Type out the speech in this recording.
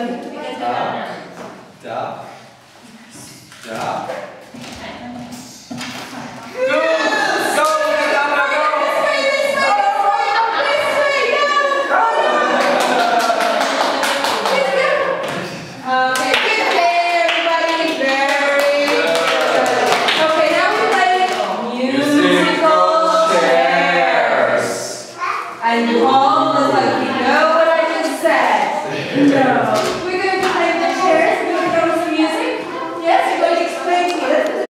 Stop. Stop. Okay, good day, everybody. Very good. Okay, now we play musical chairs. And you all look like no.